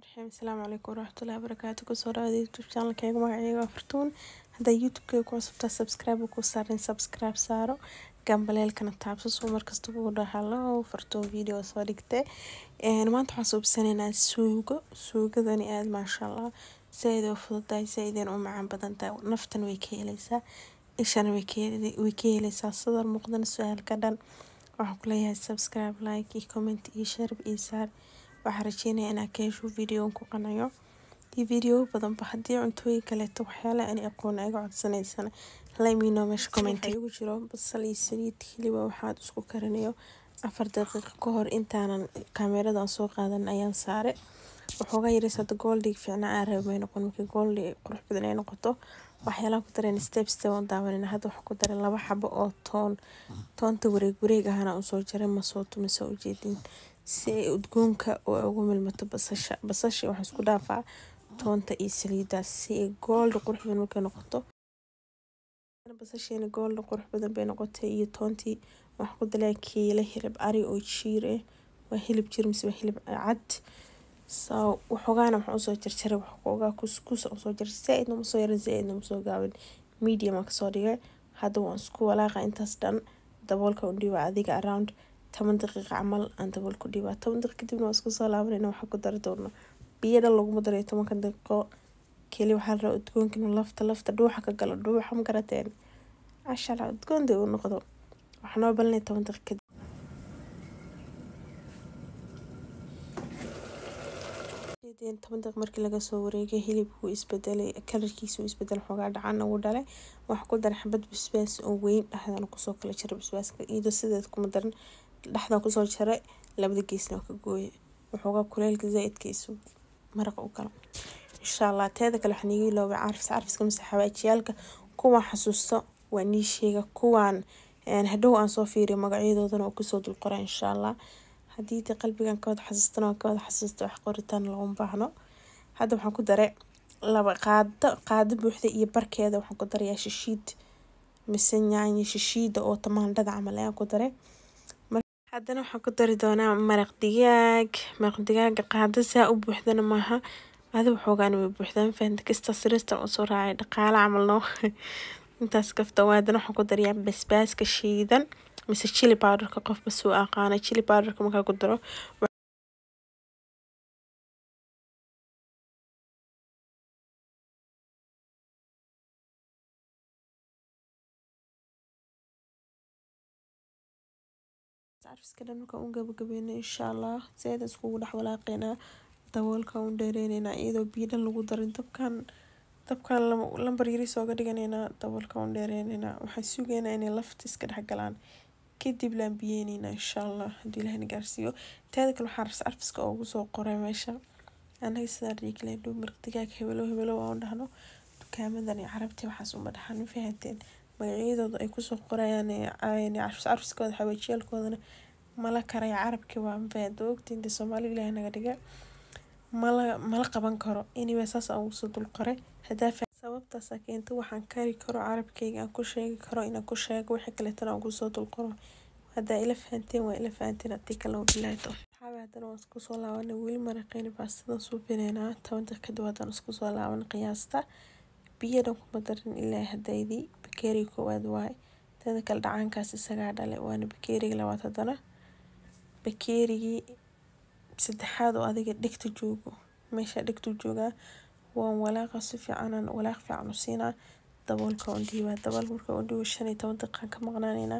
raxiim asalaamu calaykum waraxmatullahi wabarakaatu ku soo dhawaada youtube channelkayga magacayga waa fartuun haddaa youtubekayga ku cusubtaa subscribe ku saarin subscribe saaro gambaleelkana taabso soo markasta ugu dhahalo fartuun video soo dhigtay maanta waxaan suubsanaynaa suugo suugadani aada maasha allah saaidee u fududahay saaideen u macaan badan tahay naftan way ka helaysaa ishana way ka helaysaa sidar muuqdana su'aalka dhan waxaan kuleeyahay subscribe like iyo comment iyo share iyo saar waxaan rajeynaya inaa ka hesho videoon ku qanayo. Iyo video badanba haddii cuntooyin kaleeto waxyaala aan aqoon iga lamino meesha comment igu jiro. Basal iyo saliid hiliba waxaad isku karinayo. Afar daqiiqo ka hor intaanan kaameradan soo qaadan ayaan saare. Waxoogaa yareys hadda goldig fiicnaa aan raba may noqon markii goldi qurux badan ay noqoto waxyaalaha ku dareen step step on daawanina hadda waxaa ku daray laba xabo oo toon toonta wareeg wareeg ahana u soo jaray masoo tumise ujeedin si ay udgoonka oo ugu milmato basasha. Basasha waxaan isku dhaafaa toonta iyo saliidaas si ay goolda qurux badan markay noqoto. Basasheena goolda qurux badan bay noqotay iyo toontii waxaa ku dalaa kiila hilib ari oo jiir ah waa hilib jir mise waa hilib cad. So waxoogaana waxaan u soo jarjaray waxoogaa kuskuusa u soo jarjaray. Zaaidna uma soo yaran zaaidna uma soo gaabin. Medium ka soo dhigay. Hadda waan isku walaaqa intaas dhan. Daboolka u dhiba adiga around toban daqiiqa camal aan dabool ku dhibaa toban daqiiq kadibna waa isku soo laabanayna waxaa ku dari doona biyo dhan laguma daray tobanka daqiiqo. Keli waxaa la rabaa lafta lafta dhuuxa ka galo dhuuxa ma garateen. Maasha allah udgoon dee uu noqdo. Waxaa noo balanay toban daqiiq kadib. Toban daqiiq markii laga soo wareegay hilibkuu isbedelay kalarkiisuu isbeddel xoogaa dhacana uu dhalay. Waxaa ku daray xabad basbaas oo weyn dhexdana ku soo kala jaray basbaaska iyadoo sideed kuma darin dhexdan ku soo jaray labada geesna ka gooye waxoogaa kuleelka zaa-idkiisu maraqa u galo. Insha teeda kale waxaan iga iloobay carfis. Carfiska mise xawaajiyaalka kuwaan xasuusto waa niisheega kuwaan hadhow aan soo fiiriyo magacyadoodana oo ku soo dulqora insha allah haddii dee qalbigan kawada xasuustana waa kawada xasuusta wax qoritaan looma baahno. Hadda waxaan ku daray laba qaado qaado buuxda iyo barkeeda. Waxaan ku darayaa shishiid mise yaanyo shishiida oo tamaandhada camal ayaan ku daray haddana waxaan ku dari doonaa maraq digaag. Maraq digaaga qaado saa u buuxdana maaha. Adi waxoogaana way buuxdaan fahamta kasta siristan u soo raacay dhaqaale camal noo. Intaas kafta haddana waxaan ku darayaa basbaaska shiidan mise chili powderka qofba suu aqaana chili powderka markaa ku daro carfiska dhan markaan u gabagabeyno insha allah seeda iskugu dhex walaaqeynaa. Daboolka un dheereyneynaa iyadoo biyo dhan lagu darin. Dabkan dabkan lambar yaris ooga dhiganeynaa daboolka un dheereyneynaa waxaan sugeynaa inay lafta iska dhex galaan. Kadib laan biyeyneynaa insha allah haddii ilahna gaarsiiyo. Teeda kale waxaan ras carfiska oogu soo qoray meesha. Anaga sidaa dhiigleen dhow maraq digaag hebelo hebelo waa u dhahno. Dukaamadan iyo carabtii waxaas uma dhaxan ma fahanteen magacyadooda ay ku soo qorayaan carfis carfiskooda mala karaya carabkii waa mafahanta ogtiin dee soomaali ilaah naga dhiga mala mala qaban karo. Anyway saas aan ugu soo dul qoray. Hadaa sababtaasa keenta waxaan kari karo carabkayga aan ku sheegi karo inaan ku sheego wixii kaleetana aan ku soo dul qoro. Haddaa ila fahanteen waa ila fahanteen. Haddii kale wabilaahi tawfiiq. Xaabi haddana waan isku soo laabanay. Weli maraqeyni baastadan suubinaynaa toban daqiiq kadib haddaan isku soo laaban qiyaasta. Biyo kuma darin ilaa hadaydii bakeeriga koowaad waay. Teeda kale dhacaankaas isagaa dhalay waana bakeeriga labaad haddana bakeerigii saddexaad oo adiga dhegta joogo. Meesha dhegtu joogaa waan walaaqa si fiicanan walaaq fiican u siinaa. Daboolka on dhiibaa dabool marka on dhiibo shan iyo toban daqiiqan ka maqnaanayna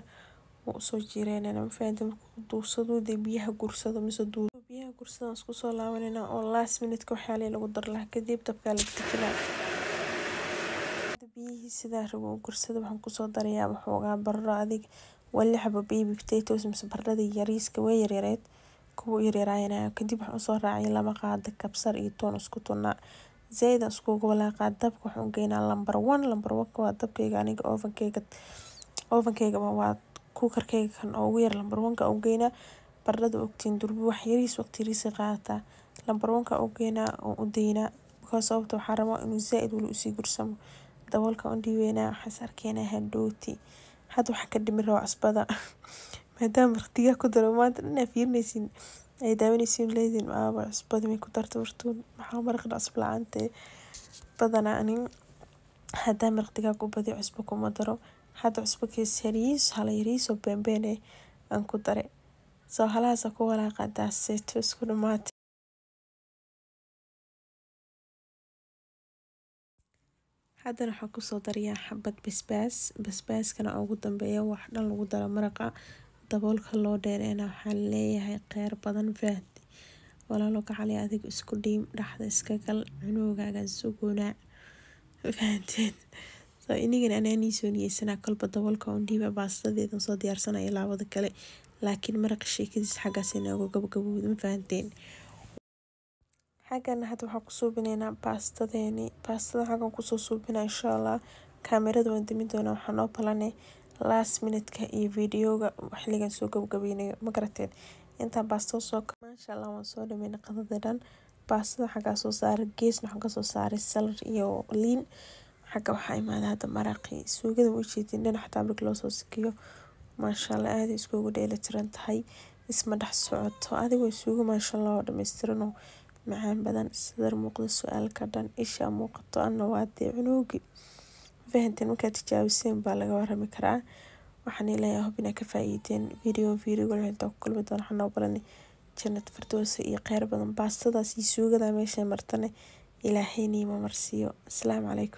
waa u soo jiireynayna ma fahamta markuu duursado dee biyaha gursado mise biyaha gursadaan isku soo laabanayna oo last minutka waxyaalii lagu dar lahaa kadib dabkaa laga tejinaa biyihii sidaa rabo gursada waxaan ku soo darayaa waxoogaa barro adig. Wali xabo baby potatoes mise baradhada yariiska way yaryareed kuwa yaryaraayana kadib waxaan u soo raacay laba qaada kabsar iyo toon isku tunaa zaaid aan iskugu walaaqaa dabka waxaan geynaa lambar one lambar oneka waa dabkayga aniga ovenkeyga waa kuukarkeyga kan ugu yar. Lambar oneka u geynaa baradhada ogtiin durbi wax yariis waqti yariisa qaadataa. Lambar oneka u geynaa oo u daynaa because waxaa rabaa inuu zaaid weli u sii gursamo daboolka un dhiibeynaa waxaas arkeynaa hadhooti hadda waxaa ka dhimi rabaa cusbada. Maadaama maraqdigaa ku daro maanta dhanaa fiirinaysin ay daawanaysiin leediin aaba cusbadii may ku darta fartuun maxaa maraqan cusub la'aante? Badanaa anin haddaa maraq digaag u badiyo cusbo kuma daro. Hadda cusbo kees yariis hala yariis oo beenbeen eh aan ku dare soo halahaasa ku walaaqa daaseeto isku dhamaatay haddana waxaan ku soo darayaa xabad basbaas. Basbaaskana ugu dambeeya wax dhan lagu daro maraqa. Daboolka loo dheereena waxaa leeyahay qeyr badan faahdi walaalo gacali adiga isku dhiim dhaxda iska gal cunugaaga sugunaa fahanteen soo inigan anaanii soo niyeysanaa kolba daboolka on dhiiba baastadeedan soo diyaarsanaya laabada kale. Laakiin maraqa sheekadiis xaggaas inooga gabagabowda fahanteen xaggana hadda waxaan ku suubinaynaa baastadeeni baastada xaggan ku soo suubinaa insha allah kaamirada waan dami doonaa waxaa noo balanay last minutka iyo videoga xilligan soo gabagabeynayo ma garateen. Intaan baastada soo maasha allah waan soo dhameynay qadada dhan baastada xaggaa soo saaray geesna waxaan ka soo saaray salar iyo liin. Xagga waxaa imaaday hadda maraqii. Suugada ma ujeedin dhinac xataa loo soo sikiyo. Maasha allah aada iskugu dheelitiran tahay. Isma dhex socoto. Adigoo suugo maasha allah oo dhammaystiranoo macaan badan sidar muuqda su'aalka dhan isha muuqato ana waa dee cunuugi fahanteen markaad tijaabiseen baa laga warami karaa. Waxaan ilayaa hub inaa ka faa'iideen video video intaa ku kulmi doona waxaa noo balanay jannad iyo kheyr badan baastadaas iyo suugada meesha martane ilaahayniima marsiiyo. Asalaamu calaykum